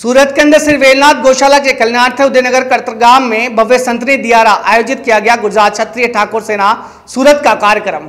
सूरत के अंदर श्री वेलनाथ गौशाला के कल्याणार्थ उदयनगर कर्तगाम में भव्य संतरी दियारा आयोजित किया गया। गुजरात क्षत्रिय ठाकुर सेना सूरत का कार्यक्रम।